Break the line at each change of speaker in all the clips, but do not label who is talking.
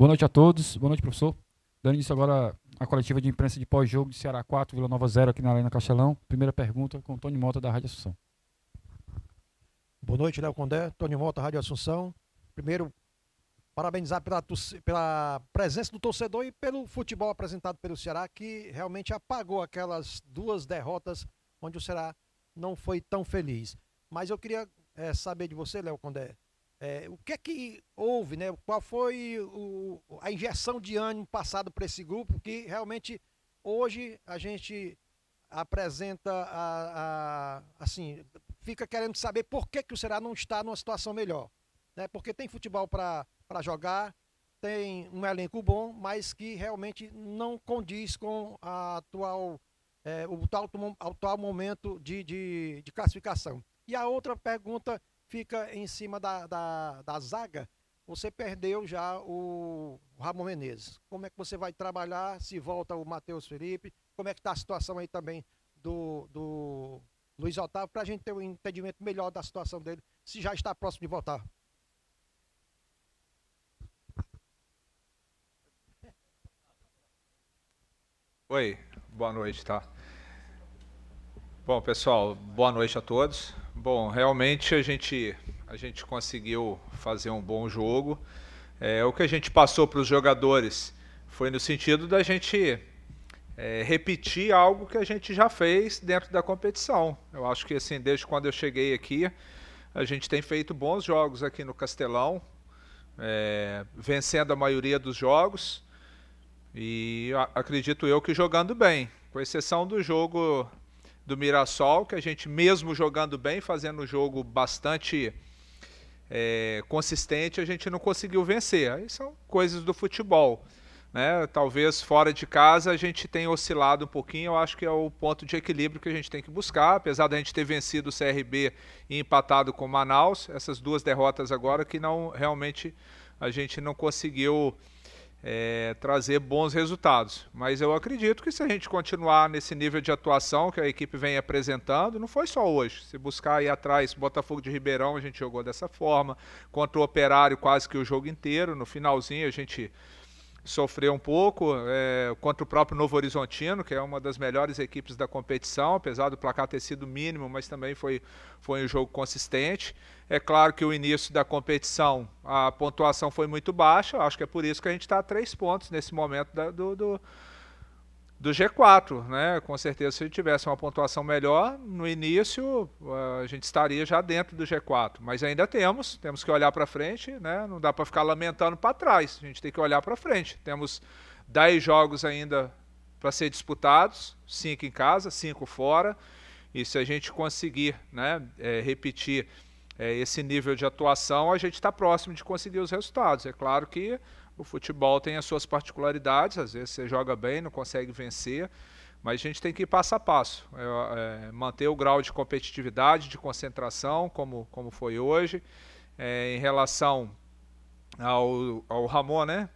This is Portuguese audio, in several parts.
Boa noite a todos. Boa noite, professor. Dando início agora a coletiva de imprensa de pós-jogo de Ceará 4, Vila Nova 0 aqui na Arena Castelão. Primeira pergunta com Tony Mota da Rádio Assunção.
Boa noite, Léo Condé, Tony Mota, Rádio Assunção. Primeiro, parabenizar pela, pela presença do torcedor e pelo futebol apresentado pelo Ceará, que realmente apagou aquelas duas derrotas onde o Ceará não foi tão feliz. Mas eu queria é, saber de você, Léo Condé, é, o que é que houve, né? Qual foi o, a injeção de ânimo passado para esse grupo que realmente hoje a gente apresenta a, a, assim, fica querendo saber por que, que o Ceará não está numa situação melhor. Né? Porque tem futebol para jogar, tem um elenco bom, mas que realmente não condiz com a atual, é, o atual, atual momento de, de, de classificação. E a outra pergunta fica em cima da, da, da zaga, você perdeu já o Ramon Menezes. Como é que você vai trabalhar se volta o Matheus Felipe? Como é que está a situação aí também do, do Luiz Otávio, para a gente ter um entendimento melhor da situação dele, se já está próximo de voltar?
Oi, boa noite, tá? Bom, pessoal, boa noite a todos. Bom, realmente a gente, a gente conseguiu fazer um bom jogo. É, o que a gente passou para os jogadores foi no sentido da gente é, repetir algo que a gente já fez dentro da competição. Eu acho que assim, desde quando eu cheguei aqui, a gente tem feito bons jogos aqui no Castelão, é, vencendo a maioria dos jogos e acredito eu que jogando bem, com exceção do jogo do Mirassol, que a gente, mesmo jogando bem, fazendo um jogo bastante é, consistente, a gente não conseguiu vencer. Aí são coisas do futebol. Né? Talvez fora de casa a gente tenha oscilado um pouquinho, eu acho que é o ponto de equilíbrio que a gente tem que buscar, apesar da gente ter vencido o CRB e empatado com o Manaus, essas duas derrotas agora que não realmente a gente não conseguiu é, trazer bons resultados. Mas eu acredito que se a gente continuar nesse nível de atuação que a equipe vem apresentando, não foi só hoje. Se buscar aí atrás, Botafogo de Ribeirão, a gente jogou dessa forma. Contra o Operário, quase que o jogo inteiro. No finalzinho, a gente sofreu um pouco é, contra o próprio Novo Horizontino, que é uma das melhores equipes da competição, apesar do placar ter sido mínimo, mas também foi, foi um jogo consistente. É claro que o início da competição, a pontuação foi muito baixa, acho que é por isso que a gente está a três pontos nesse momento da, do, do do G4, né? Com certeza, se tivesse uma pontuação melhor no início, a gente estaria já dentro do G4. Mas ainda temos, temos que olhar para frente, né? Não dá para ficar lamentando para trás. A gente tem que olhar para frente. Temos 10 jogos ainda para ser disputados, 5 em casa, 5 fora. E se a gente conseguir, né, é, repetir é, esse nível de atuação, a gente está próximo de conseguir os resultados. É claro que o futebol tem as suas particularidades, às vezes você joga bem, não consegue vencer, mas a gente tem que ir passo a passo, é, é, manter o grau de competitividade, de concentração, como, como foi hoje. É, em relação ao, ao Ramon, né?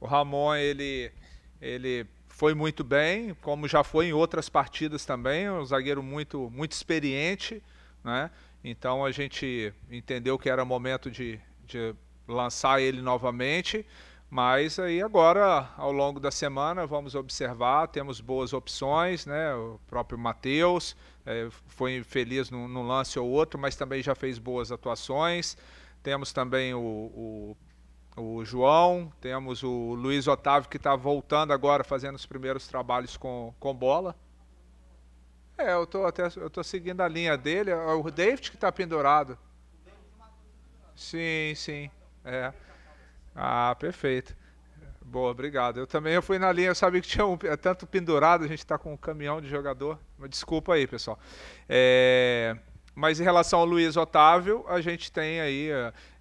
O Ramon, ele, ele foi muito bem, como já foi em outras partidas também, um zagueiro muito, muito experiente, né? Então a gente entendeu que era momento de, de lançar ele novamente. Mas aí agora, ao longo da semana, vamos observar, temos boas opções, né? O próprio Matheus é, foi feliz num, num, lance ou outro, mas também já fez boas atuações. Temos também o, o, o João, temos o Luiz Otávio que está voltando agora, fazendo os primeiros trabalhos com, com bola. É, eu tô até eu tô seguindo a linha dele, é o David que está pendurado. Sim, sim. É. Ah, perfeito. Boa, obrigado. Eu também eu fui na linha, eu sabia que tinha um, é tanto pendurado, a gente está com um caminhão de jogador. Desculpa aí, pessoal. É, mas em relação ao Luiz Otávio, a gente tem aí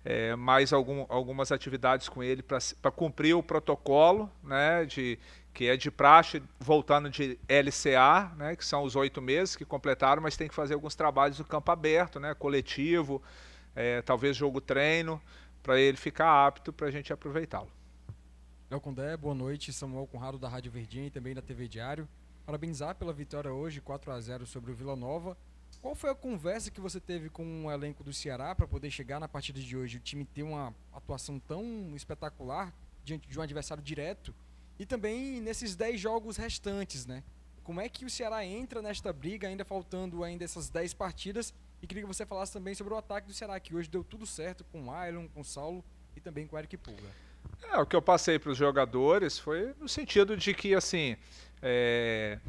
é, mais algum, algumas atividades com ele para cumprir o protocolo, né, de, que é de praxe, voltando de LCA, né, que são os oito meses que completaram, mas tem que fazer alguns trabalhos no campo aberto, né, coletivo, é, talvez jogo treino, para ele ficar apto para a gente aproveitá-lo.
Léo Condé, boa noite. Samuel Conrado da Rádio Verdinha e também da TV Diário. Parabenizar pela vitória hoje, 4 a 0 sobre o Vila Nova. Qual foi a conversa que você teve com o elenco do Ceará para poder chegar na partida de hoje? O time ter uma atuação tão espetacular diante de um adversário direto e também nesses 10 jogos restantes, né? Como é que o Ceará entra nesta briga, ainda faltando ainda essas 10 partidas? E queria que você falasse também sobre o ataque do Ceará, que hoje deu tudo certo com o Ailon, com o Saulo e também com o Eric Pulga.
É, o que eu passei para os jogadores foi no sentido de que, assim, é,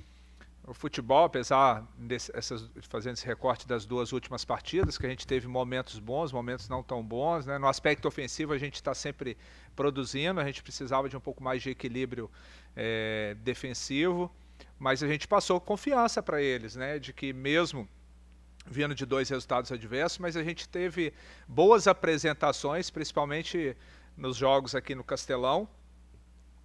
o futebol, apesar de fazendo esse recorte das duas últimas partidas, que a gente teve momentos bons, momentos não tão bons, né? no aspecto ofensivo a gente está sempre produzindo, a gente precisava de um pouco mais de equilíbrio é, defensivo, mas a gente passou confiança para eles, né? de que mesmo vindo de dois resultados adversos, mas a gente teve boas apresentações, principalmente nos jogos aqui no Castelão,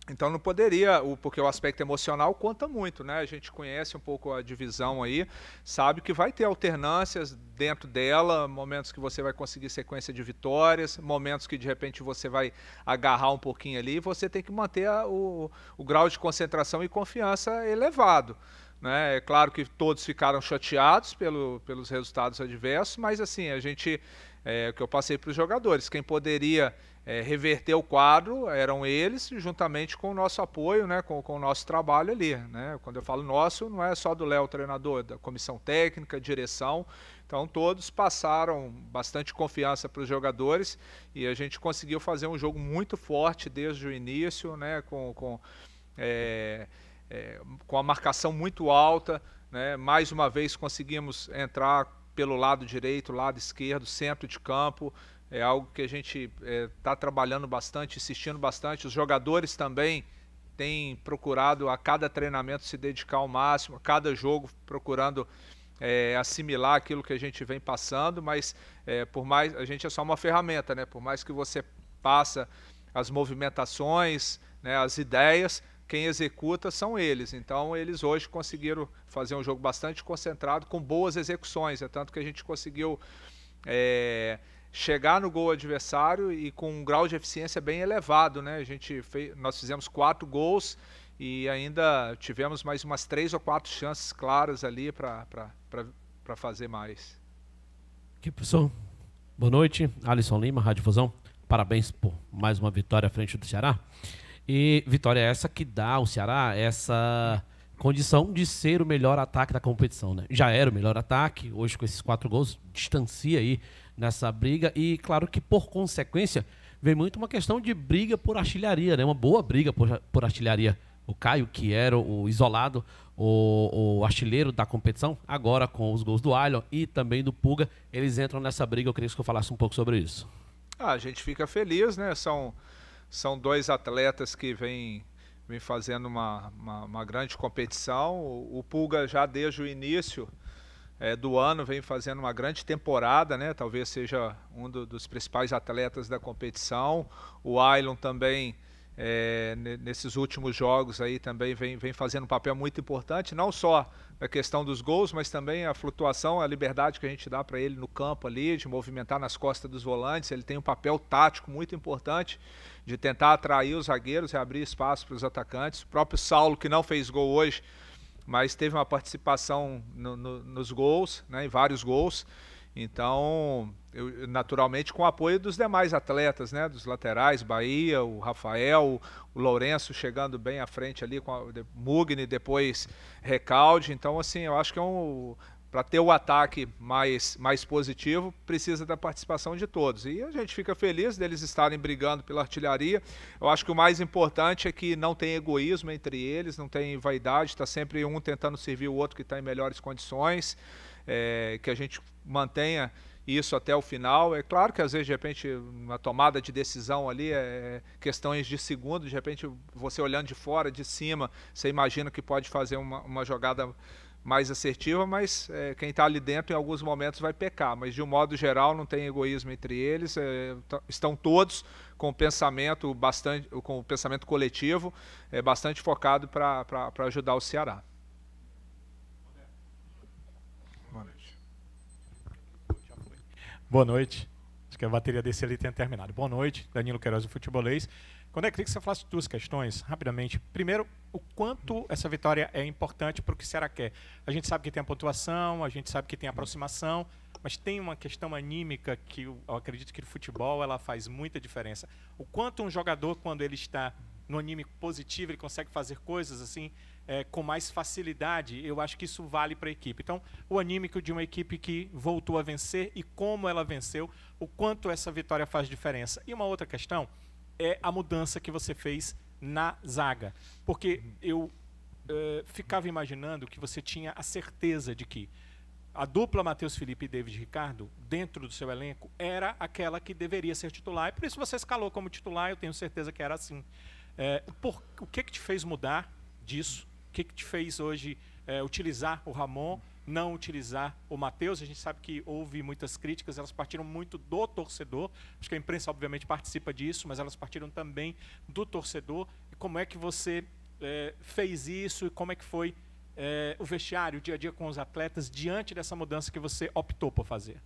então não poderia, porque o aspecto emocional conta muito, né? A gente conhece um pouco a divisão aí, sabe que vai ter alternâncias dentro dela, momentos que você vai conseguir sequência de vitórias, momentos que de repente você vai agarrar um pouquinho ali, você tem que manter a, o, o grau de concentração e confiança elevado. Né? É claro que todos ficaram chateados pelo, pelos resultados adversos, mas assim, a gente, é, o que eu passei para os jogadores, quem poderia é, reverter o quadro eram eles, juntamente com o nosso apoio, né, com, com o nosso trabalho ali. Né? Quando eu falo nosso, não é só do Léo, treinador, da comissão técnica, direção. Então, todos passaram bastante confiança para os jogadores e a gente conseguiu fazer um jogo muito forte desde o início, né, com, com, é, é, com a marcação muito alta. Né? Mais uma vez conseguimos entrar pelo lado direito, lado esquerdo, centro de campo é algo que a gente está é, tá trabalhando bastante, insistindo bastante. Os jogadores também têm procurado a cada treinamento se dedicar ao máximo, a cada jogo procurando é, assimilar aquilo que a gente vem passando, mas é, por mais a gente é só uma ferramenta, né? Por mais que você passa as movimentações, né, as ideias, quem executa são eles. Então eles hoje conseguiram fazer um jogo bastante concentrado, com boas execuções, é tanto que a gente conseguiu é, chegar no gol adversário e com um grau de eficiência bem elevado, né? A gente fez, nós fizemos quatro gols e ainda tivemos mais umas três ou quatro chances claras ali para fazer mais.
Aqui, professor. Boa noite. Alisson Lima, Rádio Fusão. Parabéns por mais uma vitória à frente do Ceará. E vitória essa que dá ao Ceará essa condição de ser o melhor ataque da competição, né? Já era o melhor ataque, hoje com esses quatro gols distancia aí nessa briga. E claro que, por consequência, vem muito uma questão de briga por artilharia, né? Uma boa briga por, por artilharia. O Caio, que era o isolado, o, o artilheiro da competição, agora com os gols do Alho e também do Puga, eles entram nessa briga. Eu queria que eu falasse um pouco sobre isso.
Ah, a gente fica feliz, né? São, são dois atletas que vêm vem fazendo uma, uma, uma grande competição. O, Pulga já desde o início é, do ano vem fazendo uma grande temporada, né? Talvez seja um do, dos principais atletas da competição. O Ailon também é, nesses últimos jogos aí também vem, vem fazendo um papel muito importante, não só na questão dos gols, mas também a flutuação, a liberdade que a gente dá para ele no campo ali, de movimentar nas costas dos volantes. Ele tem um papel tático muito importante de tentar atrair os zagueiros e abrir espaço para os atacantes. O próprio Saulo, que não fez gol hoje, mas teve uma participação no, no, nos gols, né, em vários gols. Então, eu, naturalmente com o apoio dos demais atletas, né, dos laterais, Bahia, o Rafael, o Lourenço chegando bem à frente ali com a Mugni, depois Recalde. Então, assim, eu acho que é um para ter o ataque mais, mais positivo, precisa da participação de todos. E a gente fica feliz deles estarem brigando pela artilharia. Eu acho que o mais importante é que não tem egoísmo entre eles, não tem vaidade, está sempre um tentando servir o outro que está em melhores condições, é, que a gente mantenha isso até o final. É claro que às vezes, de repente, uma tomada de decisão ali é questões de segundo, de repente, você olhando de fora, de cima, você imagina que pode fazer uma, uma jogada mais assertiva, mas é, quem está ali dentro em alguns momentos vai pecar. Mas de um modo geral não tem egoísmo entre eles, é, estão todos com o pensamento bastante, com o pensamento coletivo, é bastante focado para ajudar o Ceará.
Boa noite. Boa noite. Acho que a bateria desse ali tenha terminado. Boa noite, Danilo Queiroz do Futebolês.
Quando é que você falasse duas questões, rapidamente. Primeiro, o quanto essa vitória é importante para o que o Ceará quer. A gente sabe que tem a pontuação, a gente sabe que tem a aproximação, mas tem uma questão anímica que eu acredito que no futebol ela faz muita diferença. O quanto um jogador, quando ele está no anímico positivo, ele consegue fazer coisas assim é, com mais facilidade, eu acho que isso vale para a equipe. Então, o anímico de uma equipe que voltou a vencer e como ela venceu, o quanto essa vitória faz diferença. E uma outra questão é a mudança que você fez na zaga. Porque eu é, ficava imaginando que você tinha a certeza de que a dupla Matheus Felipe e David Ricardo, dentro do seu elenco, era aquela que deveria ser titular. E por isso você escalou como titular, eu tenho certeza que era assim. É, por, o que, que te fez mudar disso? Que, que te fez hoje é, utilizar o Ramon, não utilizar o Matheus? A gente sabe que houve muitas críticas, elas partiram muito do torcedor. Acho que a imprensa, obviamente, participa disso, mas elas partiram também do torcedor. E como é que você é, fez isso e como é que foi é, o vestiário, o dia a dia com os atletas, diante dessa mudança que você optou por fazer?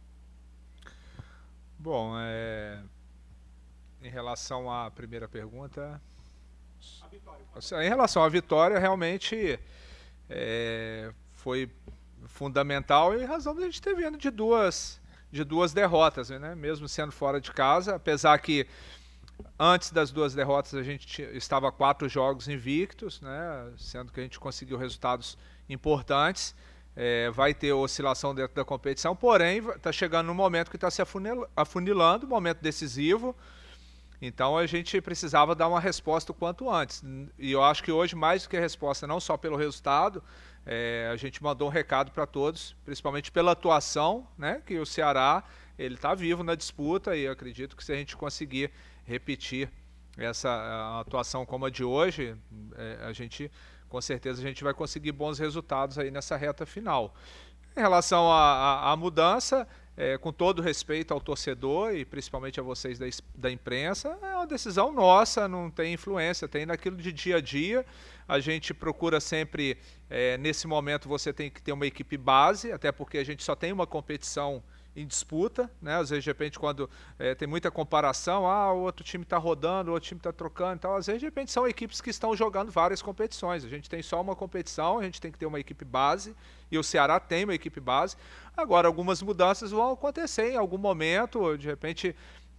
Bom, é... em relação à primeira pergunta, em relação à vitória, realmente é, foi fundamental e razão da gente ter vindo de duas, de duas derrotas, né? mesmo sendo fora de casa, apesar que antes das duas derrotas a gente estava quatro jogos invictos, né? sendo que a gente conseguiu resultados importantes. É, vai ter oscilação dentro da competição, porém está chegando no momento que está se afunilando, momento decisivo. Então a gente precisava dar uma resposta o quanto antes. E eu acho que hoje, mais do que a resposta, não só pelo resultado, é, a gente mandou um recado para todos, principalmente pela atuação, né? Que o Ceará ele está vivo na disputa e acredito que se a gente conseguir repetir essa atuação como a de hoje, é, a gente com certeza a gente vai conseguir bons resultados aí nessa reta final. Em relação à mudança, é, com todo respeito ao torcedor e principalmente a vocês da, da, imprensa, é uma decisão nossa, não tem influência, tem naquilo de dia a dia. A gente procura sempre, é, nesse momento, você tem que ter uma equipe base, até porque a gente só tem uma competição em disputa, né? Às vezes, de repente, quando é, tem muita comparação, ah, o outro time está rodando, o outro time está trocando e tal, às vezes, de repente, são equipes que estão jogando várias competições. A gente tem só uma competição, a gente tem que ter uma equipe base, e o Ceará tem uma equipe base. Agora, algumas mudanças vão acontecer em algum momento, de repente,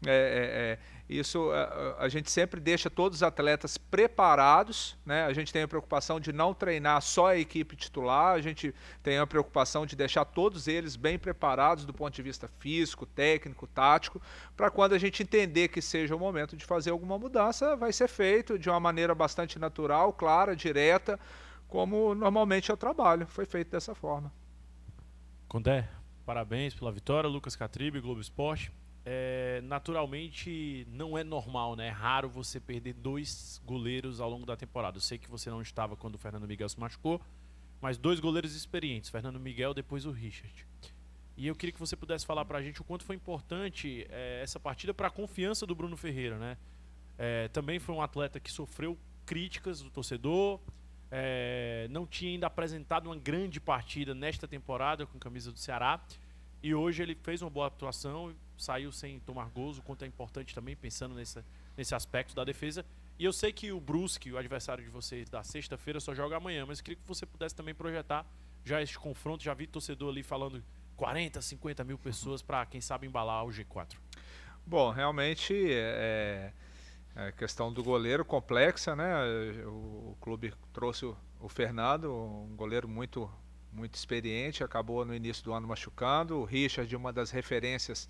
é, é, é isso a, a, gente sempre deixa todos os atletas preparados, né? A gente tem a preocupação de não treinar só a equipe titular, a gente tem a preocupação de deixar todos eles bem preparados do ponto de vista físico, técnico, tático, para quando a gente entender que seja o momento de fazer alguma mudança, vai ser feito de uma maneira bastante natural, clara, direta, como normalmente eu trabalho. Foi feito dessa forma.
Condé, parabéns pela vitória, Lucas Catribe, Globo Esporte é, naturalmente não é normal, né? É raro você perder dois goleiros ao longo da temporada. Eu sei que você não estava quando o Fernando Miguel se machucou, mas dois goleiros experientes, Fernando Miguel depois o Richard. E eu queria que você pudesse falar para a gente o quanto foi importante é, essa partida para a confiança do Bruno Ferreira, né? É, também foi um atleta que sofreu críticas do torcedor, é, não tinha ainda apresentado uma grande partida nesta temporada com a camisa do Ceará. E hoje ele fez uma boa atuação, saiu sem tomar gols, o quanto é importante também, pensando nesse, nesse aspecto da defesa. E eu sei que o Brusque, o adversário de vocês da sexta-feira, só joga amanhã, mas queria que você pudesse também projetar já este confronto. Já vi torcedor ali falando 40, 50 mil pessoas para, quem sabe, embalar o G4.
Bom, realmente é, é a questão do goleiro complexa, né? O, o clube trouxe o, o Fernando, um goleiro muito muito experiente, acabou no início do ano machucando. O Richard, uma das referências,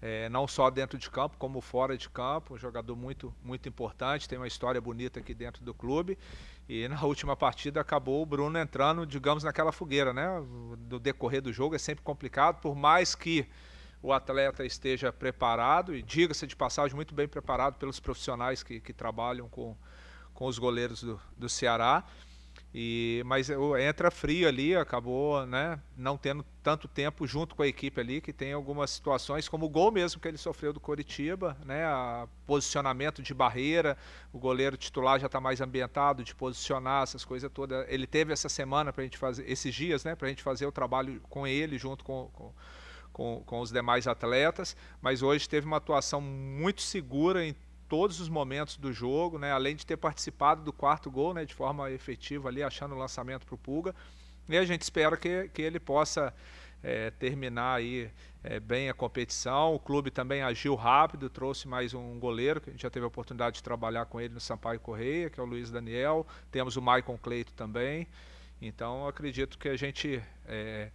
é, não só dentro de campo, como fora de campo, um jogador muito, muito importante, tem uma história bonita aqui dentro do clube. E na última partida acabou o Bruno entrando, digamos, naquela fogueira, né? Do decorrer do jogo é sempre complicado, por mais que o atleta esteja preparado, e diga-se de passagem, muito bem preparado pelos profissionais que, que trabalham com, com os goleiros do, do Ceará. E, mas entra frio ali, acabou né, não tendo tanto tempo junto com a equipe ali, que tem algumas situações, como o gol mesmo que ele sofreu do Coritiba, né, posicionamento de barreira, o goleiro titular já está mais ambientado de posicionar essas coisas todas. Ele teve essa semana para a gente fazer, esses dias, né, para a gente fazer o trabalho com ele, junto com, com, com, com os demais atletas, mas hoje teve uma atuação muito segura em todos os momentos do jogo, né? Além de ter participado do quarto gol, né? De forma efetiva ali, achando o lançamento para o Pulga. E a gente espera que, que ele possa é, terminar aí é, bem a competição. O clube também agiu rápido, trouxe mais um goleiro, que a gente já teve a oportunidade de trabalhar com ele no Sampaio Correia, que é o Luiz Daniel. Temos o Maicon Cleito também. Então acredito que a gente é,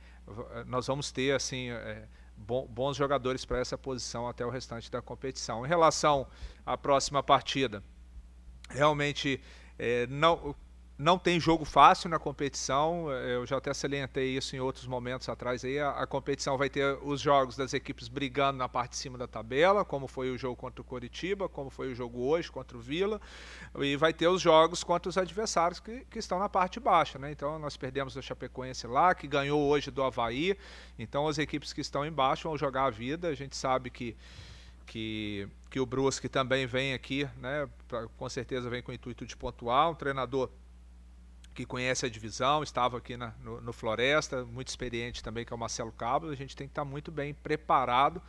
nós vamos ter assim é, bons jogadores para essa posição até o restante da competição. Em relação à próxima partida, realmente é, não não tem jogo fácil na competição, eu já até salientei isso em outros momentos atrás. Aí a, a, competição vai ter os jogos das equipes brigando na parte de cima da tabela, como foi o jogo contra o Coritiba, como foi o jogo hoje contra o Vila, e vai ter os jogos contra os adversários que, que estão na parte baixa. Né? Então nós perdemos o Chapecoense lá, que ganhou hoje do Havaí, então as equipes que estão embaixo vão jogar a vida. A gente sabe que que, que o Brusque também vem aqui, né? Pra, com certeza vem com o intuito de pontuar. Um treinador que conhece a divisão, estava aqui na, no, no, Floresta, muito experiente também, que é o Marcelo Cabo. A gente tem que estar muito bem preparado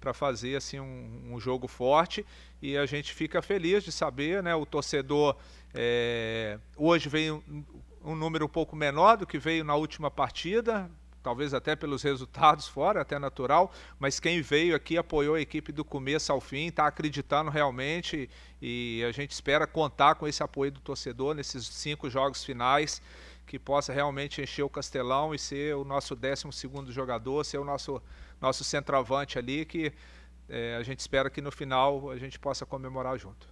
para fazer assim um, um, jogo forte e a gente fica feliz de saber, né? O torcedor é, hoje veio um, um número um pouco menor do que veio na última partida, talvez até pelos resultados fora, até natural, mas quem veio aqui apoiou a equipe do começo ao fim, está acreditando realmente e a gente espera contar com esse apoio do torcedor nesses cinco jogos finais, que possa realmente encher o Castelão e ser o nosso 12 segundo jogador, ser o nosso, nosso centroavante ali, que é, a gente espera que no final a gente possa comemorar junto.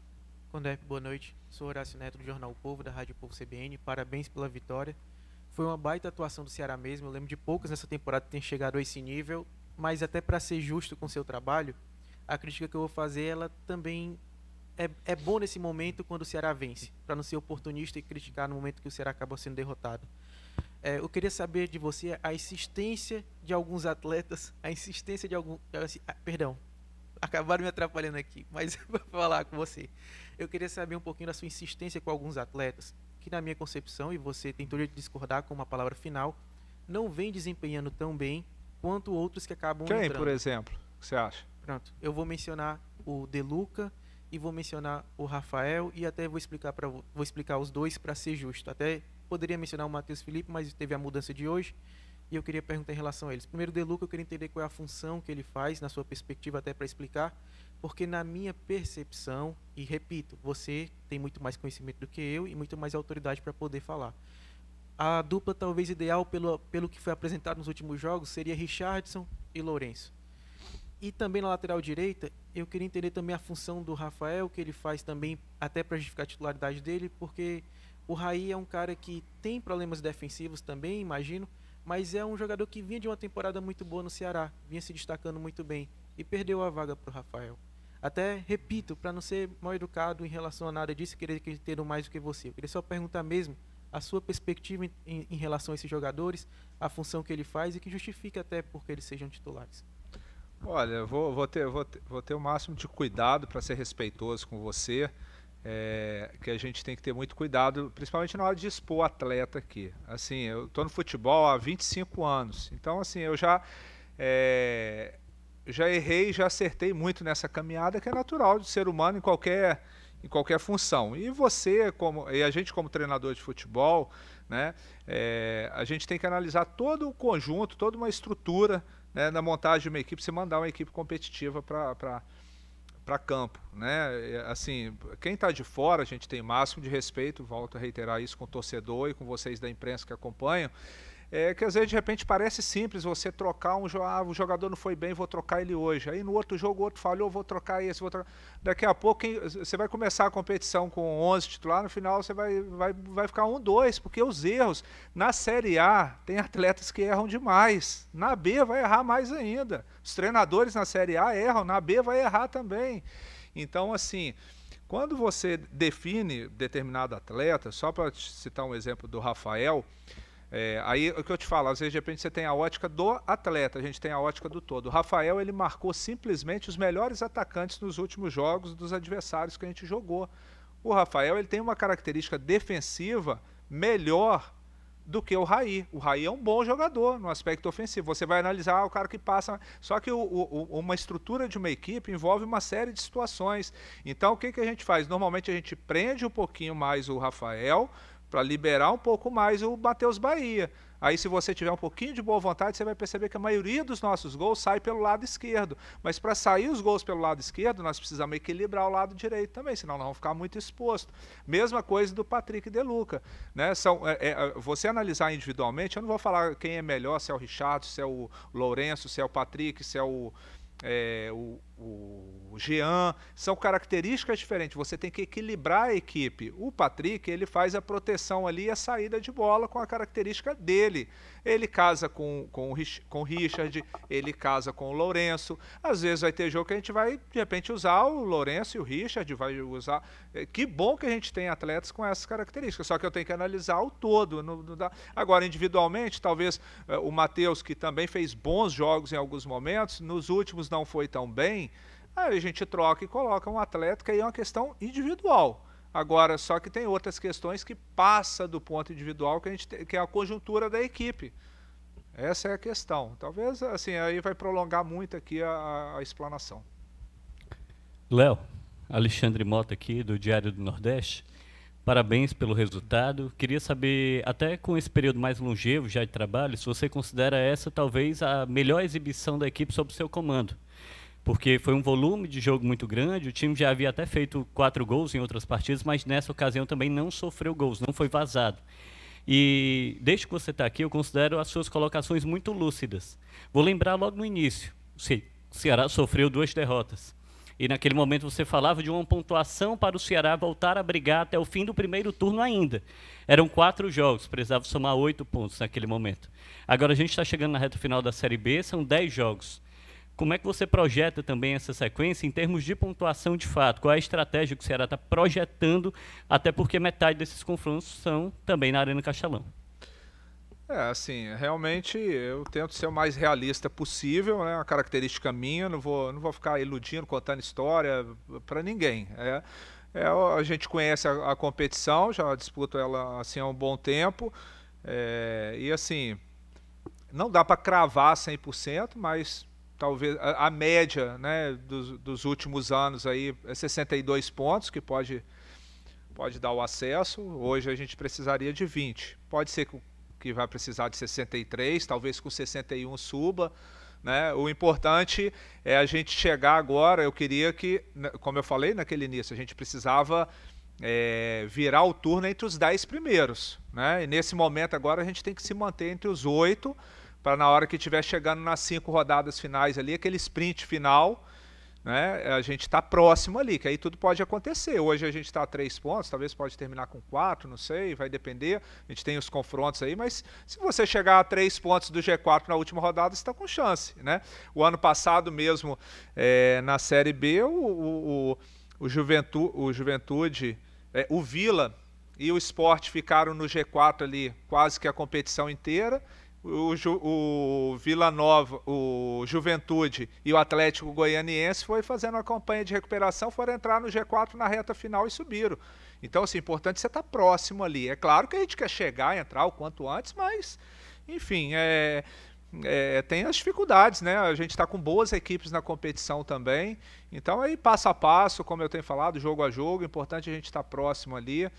Condé, boa noite. Sou Horácio Neto do Jornal Povo, da Rádio Povo CBN. Parabéns pela vitória. Foi uma baita atuação do Ceará mesmo. Eu lembro de poucos nessa temporada que tem chegado a esse nível, mas até para ser justo com seu trabalho, a crítica que eu vou fazer, ela também é, é bom nesse momento quando o Ceará vence, para não ser oportunista e criticar no momento que o Ceará acaba sendo derrotado. É, eu queria saber de você a insistência de alguns atletas, a insistência de algum, assim, ah, perdão, acabaram me atrapalhando aqui, mas vou falar com você. Eu queria saber um pouquinho da sua insistência com alguns atletas que, na minha concepção, e você tentou discordar com uma palavra final, não vem desempenhando tão bem quanto outros que acabam
Quem, entrando. por exemplo? Que você acha?
Pronto. Eu vou mencionar o Deluca e vou mencionar o Rafael e até vou explicar para vou explicar os dois para ser justo. Até poderia mencionar o Matheus Felipe, mas teve a mudança de hoje e eu queria perguntar em relação a eles. Primeiro, Deluca, eu queria entender qual é a função que ele faz na sua perspectiva até para explicar porque na minha percepção, e repito, você tem muito mais conhecimento do que eu e muito mais autoridade para poder falar. A dupla talvez ideal pelo, pelo que foi apresentado nos últimos jogos seria Richardson e Lourenço. E também na lateral direita, eu queria entender também a função do Rafael, que ele faz também até para justificar a titularidade dele, porque o Raí é um cara que tem problemas defensivos também, imagino, mas é um jogador que vinha de uma temporada muito boa no Ceará, vinha se destacando muito bem e perdeu a vaga para o Rafael. Até repito, para não ser mal educado em relação a nada disso, querer que ter mais do que você. Eu queria só perguntar mesmo a sua perspectiva em, em, em, relação a esses jogadores, a função que ele faz e que justifique até porque eles sejam titulares.
Olha, vou, vou, ter, vou, ter, vou ter o máximo de cuidado para ser respeitoso com você. É, que a gente tem que ter muito cuidado, principalmente na hora de expor atleta aqui. Assim, eu estou no futebol há 25 anos, então assim, eu já é, já errei, já acertei muito nessa caminhada, que é natural de ser humano em qualquer, em qualquer função. E você, como, e a gente como treinador de futebol, né, é, a gente tem que analisar todo o conjunto, toda uma estrutura né, na montagem de uma equipe, você mandar uma equipe competitiva para para campo, né? Assim, quem está de fora, a gente tem máximo de respeito, volto a reiterar isso com o torcedor e com vocês da imprensa que acompanham é, que às vezes de repente parece simples você trocar um ah, o jogador não foi bem, vou trocar ele hoje. Aí no outro jogo o outro falhou, vou trocar esse, vou trocar. Daqui a pouco quem, você vai começar a competição com 11 titular, no final você vai, vai, vai ficar um, dois, porque os erros na Série A tem atletas que erram demais. Na B vai errar mais ainda. Os treinadores na Série A erram, na B vai errar também. Então assim, quando você define determinado atleta, só para citar um exemplo do Rafael, é, aí o que eu te falo, às vezes de repente você tem a ótica do atleta, a gente tem a ótica do todo. O Rafael ele marcou simplesmente os melhores atacantes nos últimos jogos dos adversários que a gente jogou. O Rafael ele tem uma característica defensiva melhor do que o Raí. O Raí é um bom jogador no aspecto ofensivo. Você vai analisar o cara que passa. Só que o, o, uma estrutura de uma equipe envolve uma série de situações. Então, o que, que a gente faz? Normalmente a gente prende um pouquinho mais o Rafael para liberar um pouco mais o Matheus Bahia. Aí, se você tiver um pouquinho de boa vontade, você vai perceber que a maioria dos nossos gols sai pelo lado esquerdo. Mas para sair os gols pelo lado esquerdo, nós precisamos equilibrar o lado direito também, senão nós vamos ficar muito exposto. Mesma coisa do Patrick De Luca. Né? São, é, é, você analisar individualmente, eu não vou falar quem é melhor, se é o Richard, se é o Lourenço, se é o Patrick, se é o, é, o, o Jean, são características diferentes. Você tem que equilibrar a equipe. O Patrick, ele faz a proteção ali e a saída de bola com a característica dele. Ele casa com, com, com o Richard, ele casa com o Lourenço. Às vezes vai ter jogo que a gente vai, de repente, usar o Lourenço e o Richard, vai usar. É, que bom que a gente tem atletas com essas características, só que eu tenho que analisar o todo. Agora, individualmente, talvez é, o Matheus, que também fez bons jogos em alguns momentos, nos últimos não foi tão bem. Aí a gente troca e coloca um atleta, que aí é uma questão individual. Agora, só que tem outras questões que passa do ponto individual, que, a gente tem, que é a conjuntura da equipe. Essa é a questão. Talvez, assim, aí vai prolongar muito aqui a, a explanação.
Léo, Alexandre Mota aqui, do Diário do Nordeste. Parabéns pelo resultado. Queria saber, até com esse período mais longevo já de trabalho, se você considera essa talvez a melhor exibição da equipe sob seu comando porque foi um volume de jogo muito grande. O time já havia até feito quatro gols em outras partidas, mas nessa ocasião também não sofreu gols, não foi vazado. E desde que você está aqui, eu considero as suas colocações muito lúcidas. Vou lembrar logo no início: o Ceará sofreu duas derrotas. E naquele momento você falava de uma pontuação para o Ceará voltar a brigar até o fim do primeiro turno ainda. Eram quatro jogos, precisava somar oito pontos naquele momento. Agora a gente está chegando na reta final da Série B, são dez jogos. Como é que você projeta também essa sequência em termos de pontuação de fato? Qual é a estratégia que o Ceará está projetando, até porque metade desses confrontos são também na Arena Castelão?
É, assim, realmente eu tento ser o mais realista possível, né? Uma característica minha, não vou, não vou ficar iludindo, contando história para ninguém. É, é, a gente conhece a, a, competição, já disputo ela assim há um bom tempo, é, e assim, não dá para cravar 100%, mas talvez a, média né, dos, dos, últimos anos aí é 62 pontos, que pode, pode dar o acesso. Hoje a gente precisaria de 20. Pode ser que, que vai precisar de 63, talvez com 61 suba. Né? O importante é a gente chegar agora. Eu queria que, né, como eu falei naquele início, a gente precisava é, virar o turno entre os 10 primeiros. Né? E nesse momento agora a gente tem que se manter entre os oito para na hora que estiver chegando nas cinco rodadas finais ali, aquele sprint final, né, a gente está próximo ali, que aí tudo pode acontecer. Hoje a gente está a três pontos, talvez pode terminar com quatro, não sei, vai depender. A gente tem os confrontos aí, mas se você chegar a três pontos do G4 na última rodada, você está com chance. Né? O ano passado mesmo, é, na Série B, o, o, o, Juventude, o, Juventude é, o Vila e o Sport ficaram no G4 ali quase que a competição inteira o, o Vila Nova, o Juventude e o Atlético Goianiense foi fazendo uma campanha de recuperação, foram entrar no G4 na reta final e subiram. Então, assim, importante você estar tá próximo ali. É claro que a gente quer chegar, entrar o quanto antes, mas, enfim, é, é, tem as dificuldades, né? A gente está com boas equipes na competição também. Então, aí, passo a passo, como eu tenho falado, jogo a jogo, importante a gente estar tá próximo ali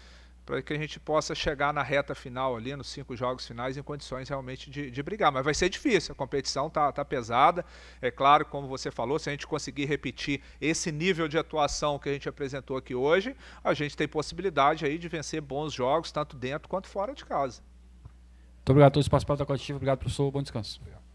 para que a gente possa chegar na reta final ali, nos cinco jogos finais, em condições realmente de, de brigar. Mas vai ser difícil, a competição tá, tá pesada. É claro, como você falou, se a gente conseguir repetir esse nível de atuação que a gente apresentou aqui hoje, a gente tem possibilidade aí de vencer bons jogos, tanto dentro quanto fora de casa.
Muito obrigado a todos que participaram da coletiva. Obrigado, professor. Bom descanso. Obrigado.